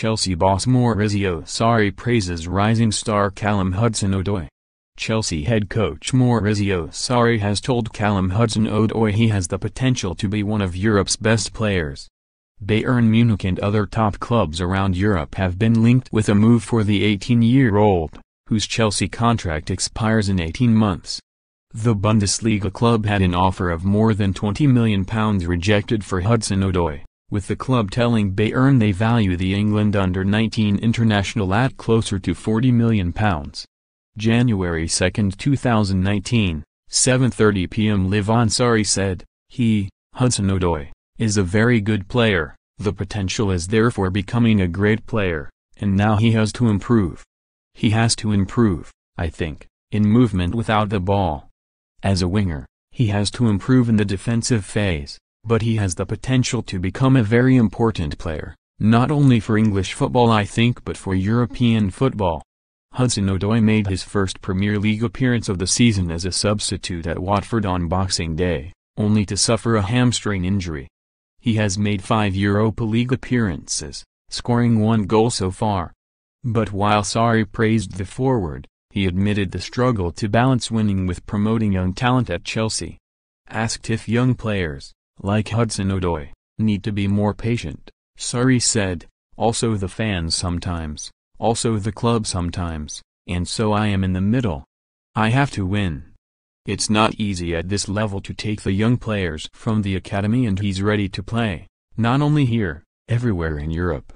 Chelsea boss Maurizio Sarri praises rising star Callum Hudson-Odoi. Chelsea head coach Maurizio Sarri has told Callum Hudson-Odoi he has the potential to be one of Europe's best players. Bayern Munich and other top clubs around Europe have been linked with a move for the 18-year-old, whose Chelsea contract expires in 18 months. The Bundesliga club had an offer of more than £20 million rejected for Hudson-Odoi with the club telling Bayern they value the England under-19 international at closer to £40 million. January 2, 2019, 7.30 p.m. Live on Sarri said, he, Hudson-Odoi, is a very good player, the potential is there for becoming a great player, and now he has to improve. He has to improve, I think, in movement without the ball. As a winger, he has to improve in the defensive phase but he has the potential to become a very important player, not only for English football I think but for European football. Hudson-Odoi made his first Premier League appearance of the season as a substitute at Watford on Boxing Day, only to suffer a hamstring injury. He has made five Europa League appearances, scoring one goal so far. But while Sarri praised the forward, he admitted the struggle to balance winning with promoting young talent at Chelsea. Asked if young players, like Hudson-Odoi, need to be more patient, Sarri said, also the fans sometimes, also the club sometimes, and so I am in the middle. I have to win. It's not easy at this level to take the young players from the academy and he's ready to play, not only here, everywhere in Europe.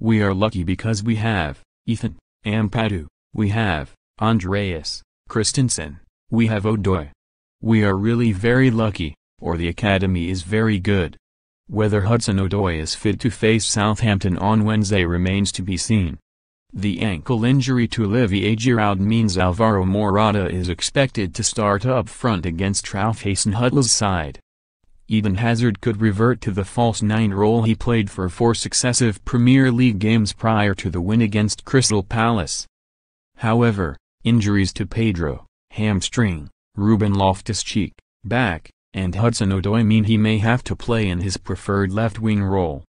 We are lucky because we have, Ethan, Ampadu, we have, Andreas, Christensen, we have Odoi. We are really very lucky or the academy is very good. Whether Hudson-Odoi is fit to face Southampton on Wednesday remains to be seen. The ankle injury to Olivier Giroud means Alvaro Morata is expected to start up front against Ralph Hasenhüttl's side. Eden Hazard could revert to the false nine role he played for four successive Premier League games prior to the win against Crystal Palace. However, injuries to Pedro, hamstring, Ruben Loftus-Cheek, back, and Hudson-Odoi mean he may have to play in his preferred left-wing role.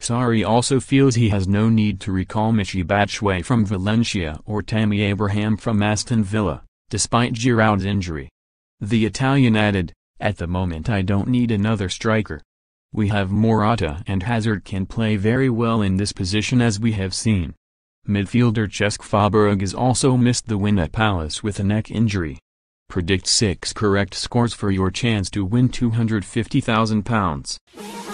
Sarri also feels he has no need to recall Michy Batshuayi from Valencia or Tammy Abraham from Aston Villa, despite Giroud's injury. The Italian added, at the moment I don't need another striker. We have Morata and Hazard can play very well in this position as we have seen. Midfielder Cesc Fabregas is also missed the win at Palace with a neck injury. Predict 6 correct scores for your chance to win £250,000.